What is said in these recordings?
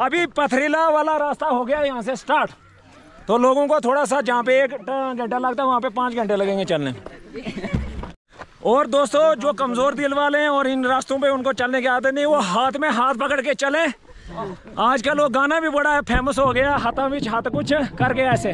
अभी पथरीला वाला रास्ता हो गया, यहाँ से स्टार्ट तो लोगों को थोड़ा सा जहाँ पे एक घंटा लगता है, वहाँ पे पाँच घंटे लगेंगे चलने। और दोस्तों, जो कमज़ोर दिल वाले हैं और इन रास्तों पे उनको चलने की आदत नहीं, वो हाथ में हाथ पकड़ के चले। आजकल वो गाना भी बड़ा है फ़ेमस हो गया, हाथा में हाथ कुछ करके ऐसे।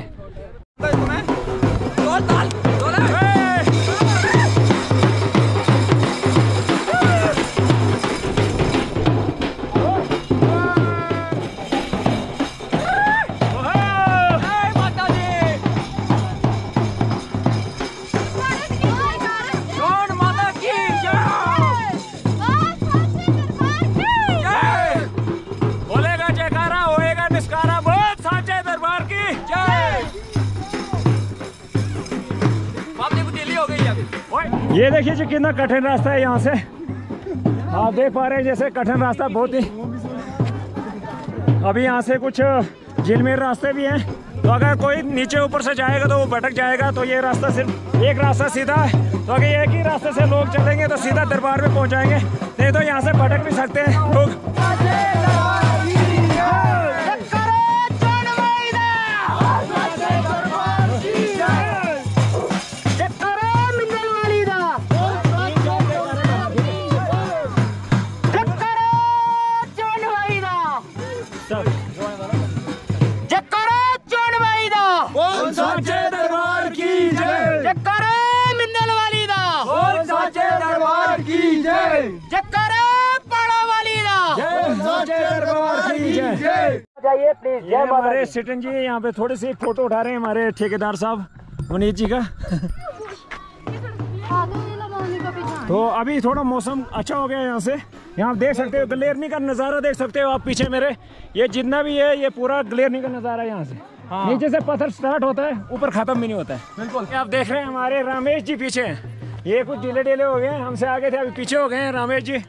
ये देखिए जी, कितना कठिन रास्ता है यहाँ से। आप देख पा रहे हैं जैसे कठिन रास्ता बहुत ही अभी यहाँ से कुछ झिलमिल रास्ते भी हैं। तो अगर कोई नीचे ऊपर से जाएगा तो वो भटक जाएगा तो ये रास्ता सिर्फ़ एक रास्ता सीधा। है तो अगर एक ही रास्ते से लोग चलेंगे तो सीधा दरबार में पहुँच जाएँगे। नहीं तो यहाँ से भटक भी सकते हैं लोग। पे थोड़ी सी फ़ोटो उठा रहे हैं हमारे ठेकेदार साहब मुनीत जी का। तो अभी थोड़ा मौसम अच्छा हो गया है यहाँ से। यहाँ आप देख सकते हो ग्लेरनी का नज़ारा देख सकते हो आप पीछे मेरे। ये जितना भी है ये पूरा ग्लेरनी का नज़ारा है यहाँ से। हाँ। नीचे से पत्थर स्टार्ट होता है ऊपर खत्म भी नहीं होता है। बिल्कुल। आप देख रहे हैं हमारे रामेश जी पीछे हैं। ये कुछ ढीले ढीले हो गए हैं हमसे आगे थे अभी पीछे हो गए हैं रामेश जी।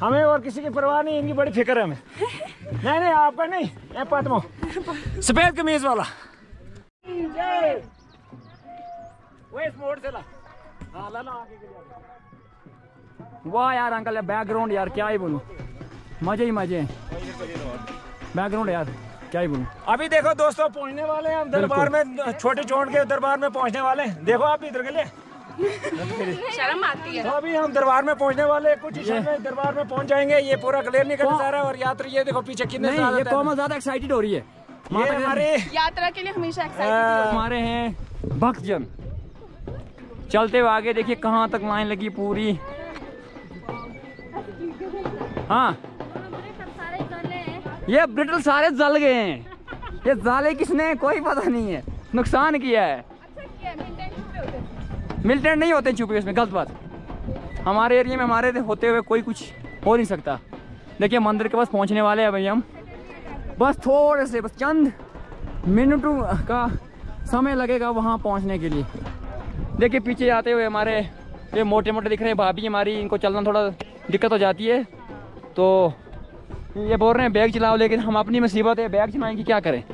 हमें और किसी की परवाह नहीं इनकी बड़ी फ़िक्र है हमें। नहीं नहीं आपका नहीं ये पद्मो सफ़ेद कमीज वाला। वो इस मोड़ से ला। हाँ वाह यार अंकल यार बैकग्राउंड यार क्या ही बोलूँ। मज़े ही मज़े बैकग्राउंड यार क्या ही बोलूँ। अभी देखो दोस्तों पहुँचने वाले हैं हम दरबार में छोटे चौंड के दरबार में पहुँचने वाले हैं। देखो आप इधर के लिए। शर्म आती है। तो अभी हम दरबार में पहुँचने वाले हैं, कुछ ही में दरबार में पहुँच जाएँगे। ये पूरा क्लियर नहीं कर रहा है और यात्री ये देखो पीछे कितने नहीं ये कौम ज़्यादा एक्साइटेड हो रही है। ये हमारे यात्रा के लिए हमेशा एक्साइटेड हमारे हैं भक्तजन। चलते हुए आगे देखिए कहाँ तक लाइन लगी पूरी। हाँ। ये ब्रिटल सारे जल गए हैं। ये जाले किसने कोई पता नहीं है। नुकसान किया है। मिलिटेंट नहीं होते छुपे इसमें गलत बात। हमारे एरिया में हमारे होते हुए कोई कुछ हो नहीं सकता। देखिए, मंदिर के पास पहुँचने वाले हैं भैया हम। बस थोड़े से, बस चंद मिनटों का समय लगेगा वहाँ पहुँचने के लिए। देखिए, पीछे आते हुए हमारे ये मोटे मोटे दिख रहे हैं भाभी हमारी, इनको चलना थोड़ा दिक्कत हो जाती है। तो ये बोल रहे हैं, बैग चलाओ, लेकिन हम अपनी मुसीबत है, बैग चलाएँगे, क्या करें?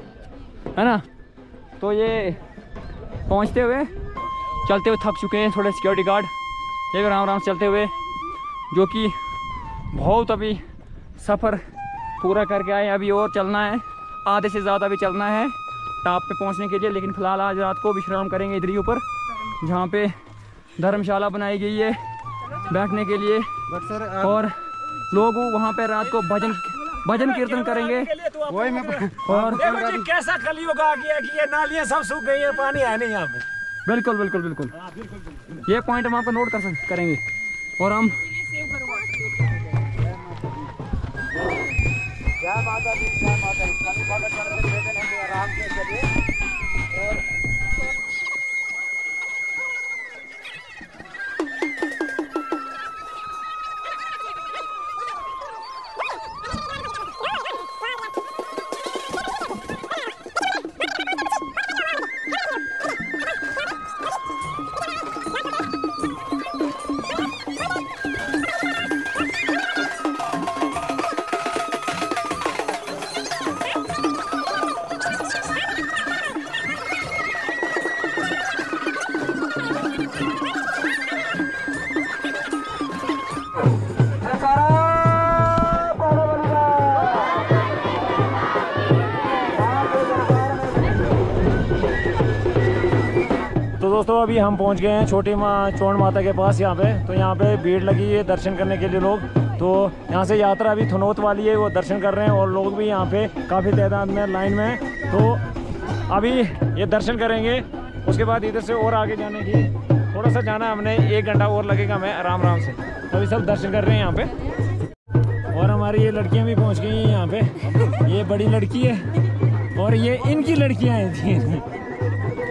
है ना? तो ये पहुँचते हुए चलते हुए थक चुके हैं थोड़े सिक्योरिटी गार्ड एक राम आराम से चलते हुए जो कि बहुत अभी सफ़र पूरा करके आए अभी और चलना है आधे से ज़्यादा अभी चलना है टॉप पे पहुँचने के लिए लेकिन फ़िलहाल आज रात को विश्राम करेंगे इधर ही ऊपर जहाँ पे धर्मशाला बनाई गई है बैठने के लिए। और लोग वहाँ पे रात को भजन भजन कीर्तन करेंगे। वही मैं और कैसा कलयुग आ गया कि ये नालियाँ सब सूख गई है पानी है नहीं यहाँ पे। बिल्कुल बिल्कुल बिल्कुल। ये पॉइंट हम आपको नोट कर सकते करेंगे। और हम क्या माता माता आराम से चलिए और दोस्तों, अभी हम पहुँच गए हैं छोटी माँ, चौड़ माता के पास यहाँ पे। तो यहाँ पे भीड़ लगी है दर्शन करने के लिए लोग। तो यहाँ से यात्रा अभी थनोत वाली है, वो दर्शन कर रहे हैं और लोग भी यहाँ पे काफ़ी तादाद में लाइन में तो अभी ये दर्शन करेंगे, उसके बाद इधर से और आगे जाने की थोड़ा सा जाना हमने, एक घंटा और लगेगा हमें आराम आराम से। तो अभी सब दर्शन कर रहे हैं यहाँ पे। और हमारी ये लड़कियाँ भी पहुँच गई हैं यहाँ पे। ये बड़ी लड़की है और ये इनकी लड़कियाँ हैं।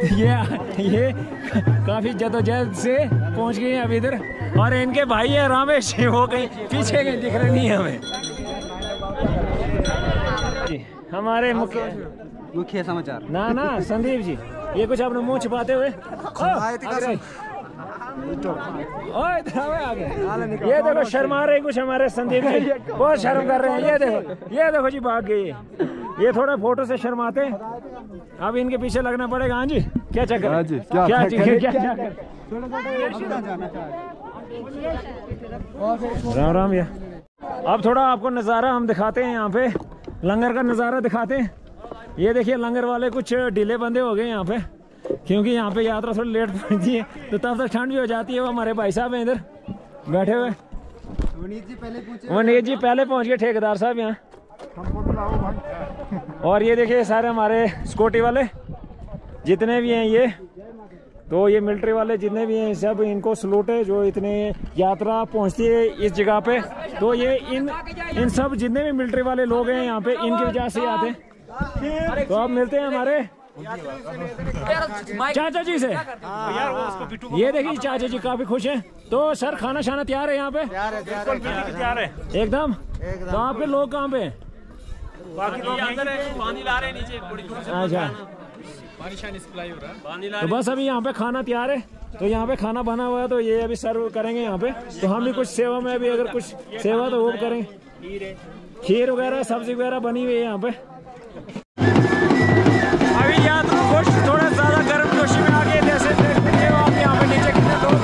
ये ये काफ़ी जदोजहद से पहुँच गए हैं अभी इधर। और इनके भाई है रामेश वो कहीं पीछे कहीं दिख रहे नहीं है हमें। हमारे मुख्य मुख्य समाचार। ना ना संदीप जी ये कुछ आपने मुँह छुपाते हुए। ओए, ये देखो शर्मा रहे कुछ हमारे संदीप जी। बहुत शर्म कर रहे हैं। ये देखो ये देखो जी भाग गई ये थोड़ा फ़ोटो से शर्माते हैं। अब इनके पीछे लगना पड़ेगा। हाँ जी क्या चक्कर? है? हाँ जी, क्या क्या चक्कर? चक्कर क्या चक्कर? राम राम भैया। अब थोड़ा आपको नज़ारा हम दिखाते हैं यहाँ पे। लंगर का नज़ारा दिखाते हैं। ये देखिए लंगर वाले कुछ ढीले बंदे हो गए यहाँ पे। क्योंकि यहाँ पे यात्रा थोड़ी लेट पहुँची है तो तब तक ठंड भी हो जाती है वो हमारे भाई साहब हैं इधर बैठे हुए। जी पहले वनीत जी पहले पहुँच गए ठेकेदार साहब यहाँ। और ये देखिए सारे हमारे स्कूटी वाले जितने भी हैं ये तो ये मिलिट्री वाले जितने भी हैं सब इनको सलूट है जो इतने यात्रा पहुँचती है इस जगह पे। तो ये इन इन सब जितने भी मिलिट्री वाले लोग हैं यहाँ पे इनकी वजह से आते हैं। तो अब मिलते हैं हमारे चाचा जी से? ये देखिए चाचा जी काफ़ी खुश हैं। तो सर खाना शाना तैयार है यहाँ पे? तैयार है एकदम? तो आपके लोग कहाँ पे बाकी लोग अंदर हैं? अच्छा। तो बस अभी यहाँ पे खाना तैयार है। तो यहाँ पे खाना बना हुआ है तो ये अभी सर्व करेंगे यहाँ पे। तो हम भी कुछ सेवा में अभी अगर कुछ सेवा तो वो भी करेंगे खीर वगैरह सब्ज़ी वगैरह बनी हुई है यहाँ पे। यहाँ थोड़ा ज़्यादा गर्म जोशी में आ गए जैसे देखते हैं आप यहाँ पे नीचे कितने लोग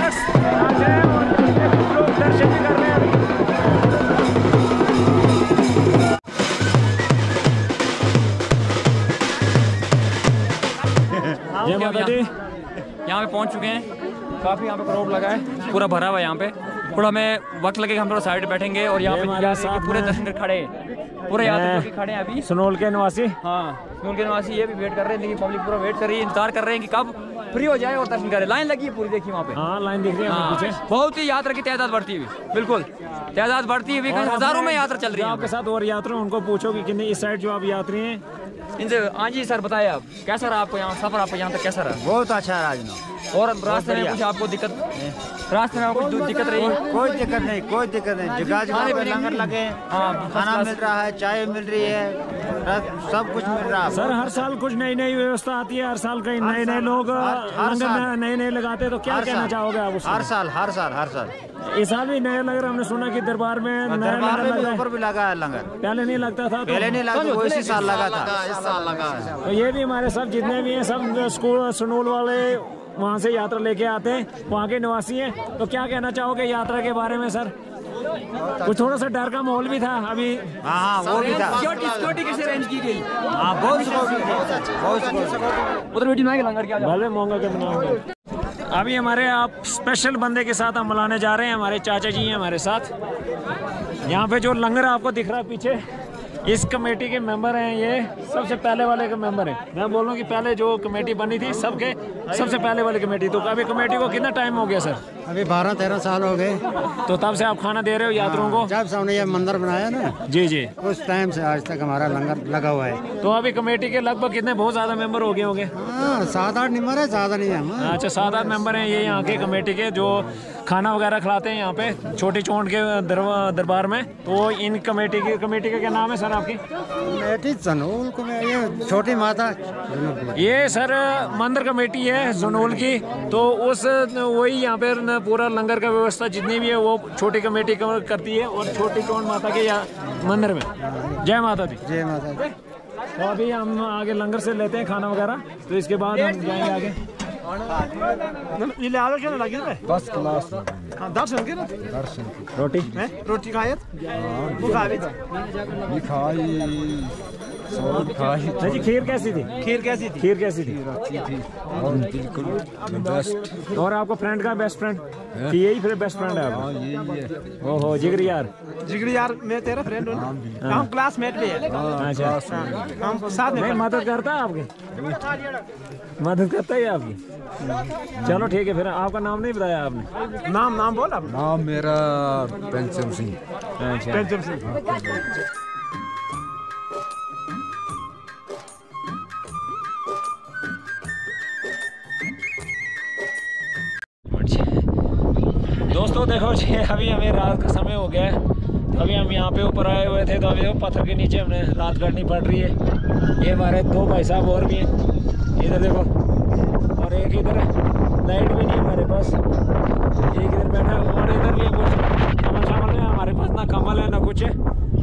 बस आ और कितने लोग दर्शन भी कर रहे हैं। जय माता दी यहाँ पे पहुँच चुके हैं। काफ़ी यहाँ पे क्राउड लगा है। पूरा भरा हुआ है यहाँ पे। थोड़ा हमें वक्त लगेगा हम थोड़ा साइड बैठेंगे और यहाँ पे पूरे दर्शन खड़े हैं। पूरे यात्री जो खड़े हैं अभी। सुनोल के निवासी। हाँ। उनके निवासी ये भी वेट कर रहे हैं देखिए पब्लिक पूरा वेट कर रही है इंतज़ार कर रहे हैं कि कब फ्री हो जाए और दर्शन करें। लाइन लगी है पूरी देखिए वहाँ पे। हाँ लाइन देख रही है पीछे। हाँ, बहुत ही यात्रा की तादाद बढ़ती हुई। बिल्कुल। तादाद बढ़ती हुई हज़ारों में यात्रा चल रही है आपके साथ और यात्रा उनको पूछो की कितने इस साइड जो आप यात्री हैं इनसे हाँ जी सर बताए आप। कैसा रहा आपको यहाँ सफ़र आपको यहाँ तक कैसा रहा? बहुत अच्छा राजनो और रास्ते में कुछ आपको दिक्कत रास्ते में आपको कुछ दिक्कत रही? कोई दिक्कत नहीं कोई दिक्कत नहीं। जगह जगह पे लंगर लगे हाँ, खाना मिल रहा है चाय मिल रही है सब कुछ मिल रहा है। सर हर साल कुछ नई नई व्यवस्था आती है हर साल कई नए नए लोग। नए नए लगाते हैं तो क्या कहना चाहोगे आप हर साल हर साल हर साल। इस साल भी नया लंगर हमने सुना कि दरबार में नया दरबार लंगर में लगा भी है। लगा है लंगर। पहले नहीं लगता था तो पहले नहीं लगा वो इसी साल लगा था। इस साल लगा है। तो ये भी हमारे सब जितने भी हैं सब स्कूल सुनोल वाले वहाँ से यात्रा लेके आते हैं। वहाँ के निवासी हैं। तो क्या कहना चाहोगे यात्रा के बारे में सर? कुछ थोड़ा सा डर का माहौल भी था अभी। हाँ हाँ वो भी था। सिक्योरिटी कैसे अरेंज की गई? हाँ बहुत सिक्योरिटी बहुत सिक्योरिटी उधर वीडियो बनाएँगे लंगर क्या भले मोंगा के बनाओगे अभी हमारे आप स्पेशल बंदे के साथ हम मिलाने जा रहे हैं हमारे चाचा जी हैं हमारे साथ। यहाँ पे जो लंगर आपको दिख रहा है पीछे इस कमेटी के मेंबर हैं, ये सबसे पहले वाले के मेंबर हैं। मैं बोल रहा कि पहले जो कमेटी बनी थी, सबके सबसे पहले वाली कमेटी। तो अभी कमेटी को कितना टाइम हो गया, सर? अभी बारह तेरह साल हो गए। तो तब से आप खाना दे रहे हो यात्रियों को? जब से हमने ये मंदिर बनाया ना जी जी। उस टाइम से आज तक हमारा लंगर लगा हुआ है। तो अभी कमेटी के लगभग कितने बहुत ज़्यादा मेंबर हो गए होंगे? हाँ सात आठ नंबर है ज़्यादा नहीं है अच्छा सात आठ मेंबर हैं ये यहाँ के कमेटी के जो खाना वगैरह खिलाते हैं यहाँ पे छोटी चौंड के दरबार में। तो इन कमेटी की कमेटी का क्या नाम है सर आपकी? बेटी जनूल ये छोटी माता। ये सर मंदिर कमेटी है जनोल की। तो उस वही यहाँ पे पूरा लंगर का व्यवस्था जितनी भी है वो छोटी कमेटी कर- करती है और छोटी कौन माता के यहाँ मंदिर में। जय माता दी। जय माता दी। तो अभी हम आगे लंगर से लेते हैं खाना वगैरह तो इसके बाद हम जाएँगे आगे। बस क्लास रोटी? मिठाई जी खीर कैसी थी? खीर कैसी थी? खीर कैसी थी? बिल्कुल बेस्ट। और आपको फ्रेंड का बेस्ट फ्रेंड कि यही फिर बेस्ट फ्रेंड है आपका? यही है। ओहो जिगरी यार। जिगरी यार मैं तेरा फ्रेंड हूँ हम क्लासमेट भी है। अच्छा। हम साथ में मदद करता है आपकी? मदद करता है आपकी? चलो ठीक है फिर आपका नाम नहीं बताया आपने? नाम नाम बोल अब नाम मेरा पंचम सिंह। अच्छा। पंचम सिंह। दोस्तों देखो जी अभी हमें रात का समय हो गया है। तो अभी हम यहाँ पे ऊपर आए हुए थे तो अभी वो पत्थर के नीचे हमने रात करनी पड़ रही है। ये हमारे दो भाई साहब और भी हैं। इधर देखो। और एक इधर लाइट भी नहीं हमारे पास। एक इधर बैठा है और इधर भी कुछ। कमल शमल है हमारे पास, ना कमल है, ना कुछ है।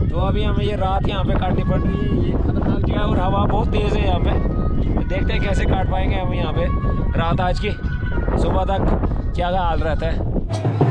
तो अभी हमें ये रात यहाँ पे काटनी पड़ रही है। ये खतरनाक जगह और हवा बहुत तेज़ है यहाँ पे। देखते हैं कैसे काट पाएँगे हम यहाँ पे। रात आज की, सुबह तक क्या हाल रहता है।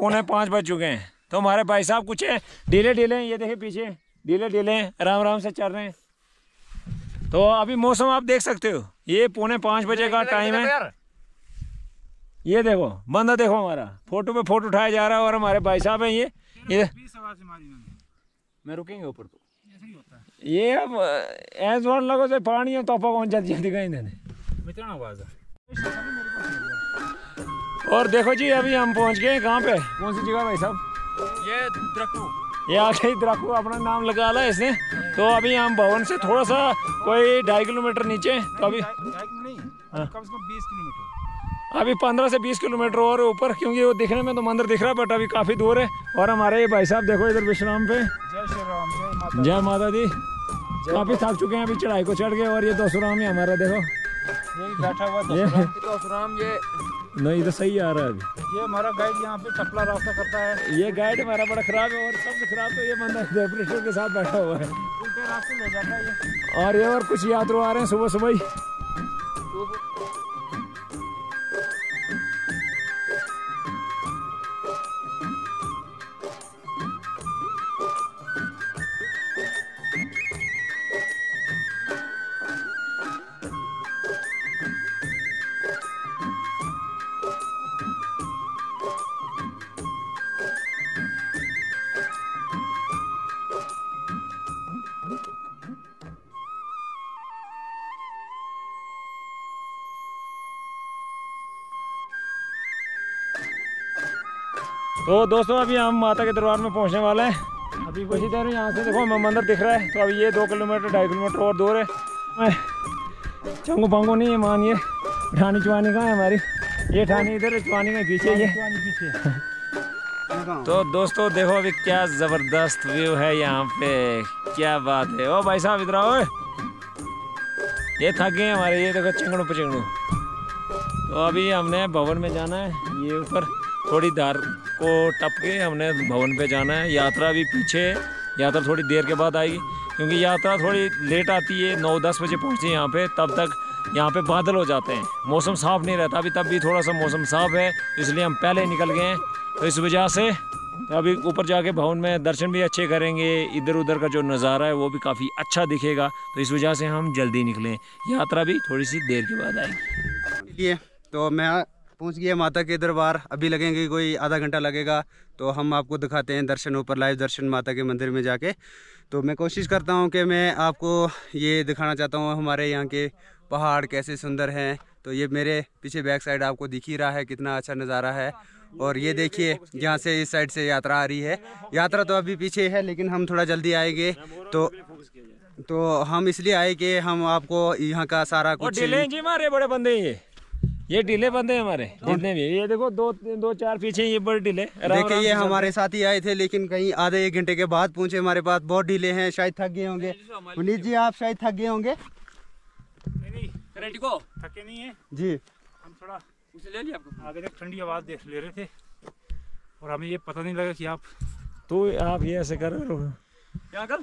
पौने पाँच बज चुके हैं। तो हमारे भाई साहब कुछ है। ढीले ढीले हैं, ये देखे पीछे। ढीले ढीले हैं, आराम आराम से चल रहे हैं। तो अभी मौसम आप देख सकते हो। ये पौने पाँच बजे का टाइम है। ये देखो बंदा देखो हमारा। फ़ोटो पे फ़ोटो उठाया जा रहा है और हमारे भाई साहब हैं ये। ये मैं रुकेंगे ऊपर तो। ये अब एज वन लगो से पानी है तोपा कौन जल्दी जल्दी कहीं देने। और देखो जी अभी हम पहुँच गए कहाँ पे? कौन सी जगह भाई साहब? ये द्रकू। ये आगे ही द्राकू अपना नाम लगा ला इसने। तो अभी हम भवन से थोड़ा सा कोई ढाई किलोमीटर नीचे तो अभी कम से कम बीस किलोमीटर। अभी पंद्रह से बीस किलोमीटर और ऊपर क्योंकि वो दिखने में तो मंदिर दिख रहा है बट अभी काफ़ी दूर है। और हमारे ये भाई साहब देखो इधर विश्राम पे। जय श्री राम जय माता दी। काफ़ी थक चुके हैं अभी चढ़ाई को चढ़ गए और ये दोसराम ही हमारा देखो। बैठा हुआ ये नहीं तो सही आ रहा है अभी। ये हमारा गाइड यहाँ पे टपला रास्ता करता है। ये गाइड हमारा बड़ा खराब है और सब खराब तो ये बंदा ऑपरेटर के साथ बैठा हुआ है। उल्टे रास्ते ले जाता है ये। और ये और कुछ यात्रु आ रहे हैं सुबह सुबह ही तो दोस्तों, अभी हम माता के दरबार में पहुँचने वाले हैं। अभी कुछ ही देर में यहाँ से देखो, हमें मंदिर दिख रहा है। तो अभी ये दो किलोमीटर, ढाई किलोमीटर और दूर है। चंगू पंगू नहीं है मानिए ठानी चुवानी कहाँ है हमारी? ये ठानी इधर, चुवानी का पीछे ये तो दोस्तों, देखो अभी क्या ज़बरदस्त व्यू है यहाँ पे। क्या बात है। ओ भाई साहब, इधर आओ। ये थक गए हमारे, ये देखो चिंगड़ू पचिंगड़ू तो अभी हमने भवन में जाना है, ये ऊपर। थोड़ी धार को टप के हमने भवन पे जाना है। यात्रा भी पीछे यात्रा थोड़ी देर के बाद आएगी, क्योंकि यात्रा थोड़ी लेट आती है, नौ दस बजे पहुँचे यहाँ पे, तब तक यहाँ पे बादल हो जाते हैं। मौसम साफ़ नहीं रहता, अभी तब भी थोड़ा सा मौसम साफ़ है, इसलिए हम पहले निकल गए हैं। तो इस वजह से अभी ऊपर जाके भवन में दर्शन भी अच्छे करेंगे इधर उधर का जो नज़ारा है, वो भी काफ़ी अच्छा दिखेगा। तो इस वजह से हम जल्दी निकलें यात्रा भी थोड़ी सी देर के बाद आएगी। तो मैं पहुँच गया माता के दरबार अभी लगेंगे कोई आधा घंटा लगेगा तो हम आपको दिखाते हैं दर्शन ऊपर लाइव दर्शन माता के मंदिर में जाके। तो मैं कोशिश करता हूँ कि मैं आपको ये दिखाना चाहता हूँ हमारे यहाँ के पहाड़ कैसे सुंदर हैं। तो ये मेरे पीछे बैक साइड आपको दिख ही रहा है कितना अच्छा नज़ारा है। और ये देखिए यहाँ से इस साइड से यात्रा आ रही है। यात्रा तो अभी पीछे है लेकिन हम थोड़ा जल्दी आएँगे। तो तो हम इसलिए आए कि हम आपको यहाँ का सारा कुछ जी हमारे बड़े बंदे ये। ये ढीले बंदे हैं हमारे जितने भी ये देखो दो दो चार पीछे ये बड़े ढीले देखिए ये हमारे साथी आए थे लेकिन कहीं आधे एक घंटे के बाद पहुँचे हमारे पास। बहुत ढीले हैं शायद थक गए होंगे। पुनीत जी आप शायद थक गए होंगे। थके नहीं है। जी। हम थोड़ा ले लिया आपको। आगे तक ठंडी आवाज़ देख ले रहे थे। और हमें ये पता नहीं लगा कि आप तो आप ये ऐसे कर रहे हो। क्या कर?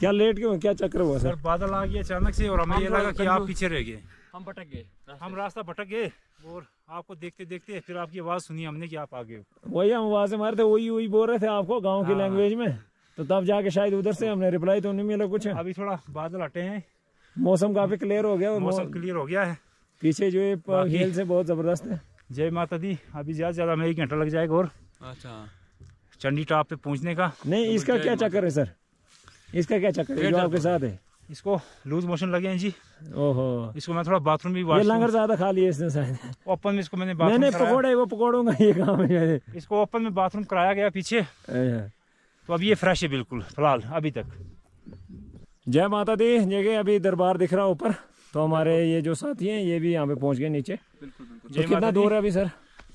क्या लेट क्यों क्या चक्कर हुआ सर? सर बादल आ गया अचानक से और हमें ये लगा कि आप पीछे रह गए। हम भटक गए। हम रास्ता भटक गए और आपको देखते देखते फिर आपकी आवाज़ सुनी हमने कि आप आ गए वही हम वहाँ से मारे थे वही वही बोल रहे थे आपको गाँव की हाँ। लैंग्वेज में। तो तब जाके शायद उधर से हमने रिप्लाई तो नहीं मिला कुछ। अभी थोड़ा बादल हटे हैं। मौसम काफ़ी क्लियर हो गया और मौसम क्लियर हो गया है। पीछे जो ये से बहुत ज़बरदस्त है। जय माता दी। अभी ज़्यादा से ज़्यादा हमें एक घंटा लग जाएगा और अच्छा। चंडी टॉप पे पहुँचने का। नहीं इसका क्या चक्कर है सर? इसका क्या चक्कर है? जो आपके साथ है। इसको लूज मोशन लगे हैं जी। ओहो। इसको मैं थोड़ा बाथरूम भी ये लंगर ज़्यादा खा लिया इसने शायद। ओपन में इसको मैंने बाथरूम नहीं कराया। पकौड़े वो पकौड़ों का ये काम है इसको ओपन में बाथरूम कराया गया पीछे। तो अभी ये फ्रेश है बिल्कुल फ़िलहाल अभी तक। जय माता दी जगह अभी दरबार दिख रहा ऊपर। तो हमारे ये जो साथी हैं ये भी यहाँ पे पहुँच गए नीचे। तो जय कितना दूर है अभी सर?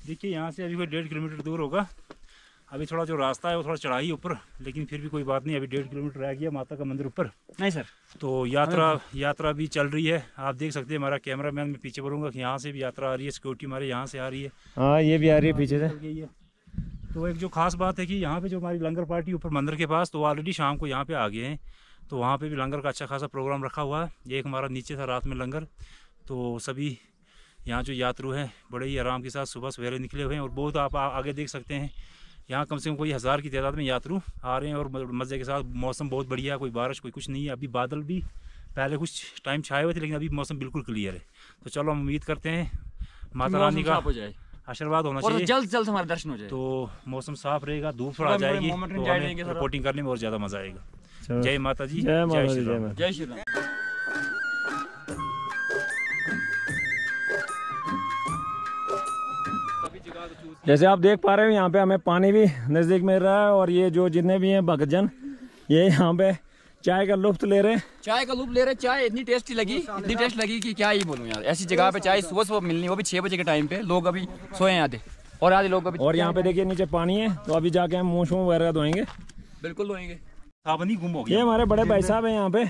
देखिए यहाँ से अभी कोई डेढ़ किलोमीटर दूर होगा। अभी थोड़ा जो रास्ता है वो थोड़ा चढ़ाई है ऊपर लेकिन फिर भी कोई बात नहीं अभी डेढ़ किलोमीटर रह गया माता का मंदिर ऊपर। नहीं सर। तो यात्रा यात्रा भी चल रही है। आप देख सकते हैं हमारा कैमरा मैन मैं पीछे बोलूँगा कि यहाँ से भी यात्रा आ रही है सिक्योरिटी हमारे यहाँ से आ रही है। हाँ ये भी आ रही है पीछे से। है। तो एक जो खास बात है कि यहाँ पे जो हमारी लंगर पार्टी ऊपर मंदिर के पास तो ऑलरेडी शाम को यहाँ पे आ गए हैं। तो वहाँ पे भी लंगर का अच्छा खासा प्रोग्राम रखा हुआ है। एक हमारा नीचे था रात में लंगर। तो सभी यहाँ जो यात्रु हैं बड़े ही आराम के साथ सुबह सवेरे निकले हुए हैं और बहुत आप आगे देख सकते हैं। यहाँ कम से कम कोई हज़ार की तादाद में यात्रु आ रहे हैं और मज़े के साथ मौसम बहुत बढ़िया है कोई बारिश कोई कुछ नहीं है। अभी बादल भी पहले कुछ टाइम छाए हुए थे लेकिन अभी मौसम बिल्कुल क्लियर है। तो चलो हम उम्मीद करते हैं माता रानी का हो आशीर्वाद होना चाहिए। जल्द जल्द हमारे दर्शन हो जाए। तो मौसम साफ़ रहेगा धूप थोड़ा आ जाएगी तो हमें रिपोर्टिंग करने में और ज़्यादा मज़ा आएगा। जय माता जी जय श्री राम। माता जय श्री राम। जैसे आप देख पा रहे हो यहाँ पे हमें पानी भी नज़दीक मिल रहा है और ये जो जितने भी हैं भक्तजन ये यहाँ पे चाय का लुफ्त ले रहे हैं। चाय का लुफ्त ले रहे चाय इतनी टेस्टी लगी इतनी टेस्ट लगी कि क्या ही बोलूँ यार। ऐसी जगह पे चाय सुबह सुबह मिलनी वो भी छह बजे के टाइम पे। लोग अभी सोए हैं आधे। और आधे लोग अभी और यहाँ पे देखिए नीचे पानी है तो अभी जाके हम मुँह शूँ वगैरह धोएँगे। बिल्कुल गुम हो ये हमारे बड़े भाई साहब है यहाँ पे।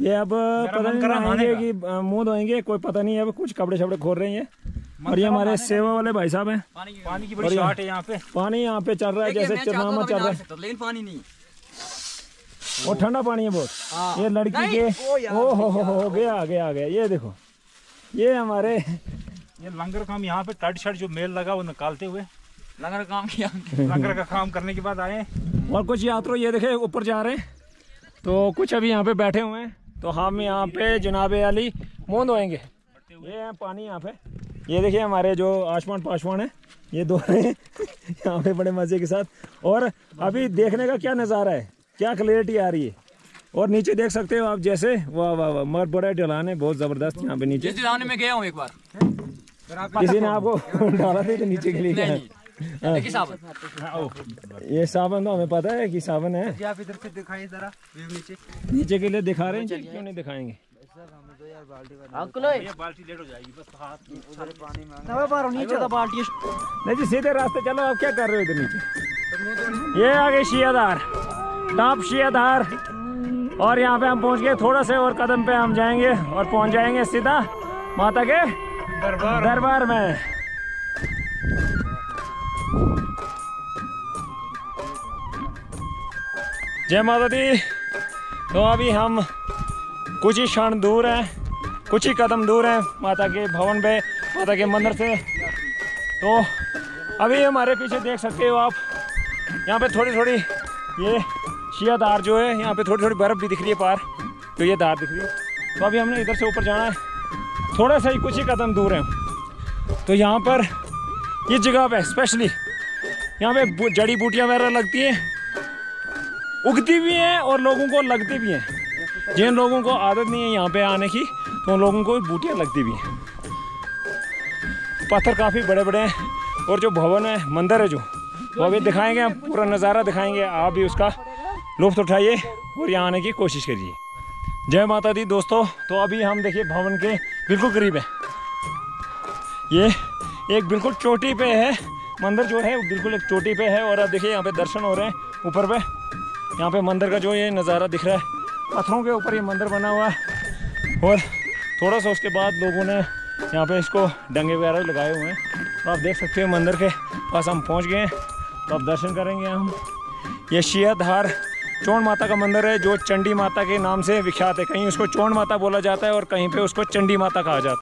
ये अब पता नहीं कि। मुँह धोएँगे कोई पता नहीं है अब कुछ कपड़े शपड़े खोल रहे हैं और ये हमारे सेवा वाले भाई साहब हैं। पानी की बड़ी शार्ट है यहाँ पे। पानी यहाँ पे चल रहा है जैसे चिरनामा हूँ चल रहा है। सकता, लेकिन पानी नहीं। और ठंडा पानी है बहुत। ये लड़की के ओ हो हो हो गया आ गया गया ये देखो ये हमारे ये लंगर काम यहाँ पे टर्ट शर्ट जो मेल लगा वो निकालते हुए। लंगर काम किया लंगर का काम करने के बाद आए। और कुछ यात्रो ये देखे ऊपर जा रहे हैं। तो कुछ अभी यहाँ पे बैठे हुए हैं। तो हम यहाँ पे जनाबे अली मुँह धोएँगे ये है पानी यहाँ पे। ये देखिए हमारे जो आसमान पासवान है ये दो रहे हैं यहाँ पे बड़े मज़े के साथ। और अभी देखने का क्या नज़ारा है? क्या क्लियरिटी आ रही है? और नीचे देख सकते हो आप जैसे वाह वाह वाह मर बड़ा ढलान है बहुत ज़बरदस्त यहाँ पे नीचे। जिस दिलाने में गया हूँ एक बार? किसी ने आपको डाला था तो नीचे के लिए? नहीं देखिए ये सावन तो हमें पता है कि सावन है। आप इधर से दिखाइए जरा नीचे। नीचे के लिए दिखा रहे हैं क्यों नहीं दिखाएँगे? ये बाल्टी लेट हो जाएगी बस हाथ नहीं जी सीधे रास्ते चलो आप क्या कर रहे हो इधर नीचे? ये आ गए शियादार टॉप शियादार। और यहाँ पे हम पहुँच गए थोड़ा से और कदम पे हम जाएँगे और पहुँच जाएँगे सीधा माता के दरबार। दरबार में। जय माता दी। तो अभी हम कुछ ही क्षण दूर है, कुछ ही कदम दूर हैं माता के भवन पे, माता के मंदिर से। तो अभी हमारे पीछे देख सकते हो आप, यहाँ पे थोड़ी थोड़ी ये शिया दार जो है, यहाँ पे थोड़ी थोड़ी बर्फ़ भी दिख रही है पार तो ये दार दिख रही है। तो अभी हमने इधर से ऊपर जाना है, थोड़ा सा ही कुछ ही कदम दूर है। तो यहाँ पर ये जगह पे स्पेशली यहाँ पे जड़ी बूटियाँ वगैरह लगती हैं, उगती भी हैं और लोगों को लगती भी हैं। जिन लोगों को आदत नहीं है यहाँ पे आने की तो उन लोगों को बूटियाँ लगती भी हैं। पत्थर काफ़ी बड़े बड़े हैं और जो भवन है, मंदिर है जो, वो अभी दिखाएँगे, हम पूरा नज़ारा दिखाएँगे, आप भी उसका लुफ्त उठाइए और यहाँ आने की कोशिश करिए। जय माता दी दोस्तों तो अभी हम देखिए भवन के बिल्कुल करीब है। ये एक बिल्कुल चोटी पे है, मंदिर जो है वो बिल्कुल एक चोटी पे है और अब देखिए यहाँ पे दर्शन हो रहे हैं, ऊपर पे। यहाँ पे मंदिर का जो ये नज़ारा दिख रहा है पत्थरों के ऊपर ये मंदिर बना हुआ है। और थोड़ा सा उसके बाद लोगों ने यहाँ पे इसको डंगे वगैरह लगाए हुए हैं। तो आप देख सकते हो मंदिर के पास हम पहुँच गए हैं। तो आप दर्शन करेंगे हम। ये शियाधार चौण माता का मंदिर है, जो चंडी माता के नाम से विख्यात है। कहीं उसको चौण माता बोला जाता है और कहीं पे उसको चंडी माता कहा जाता है।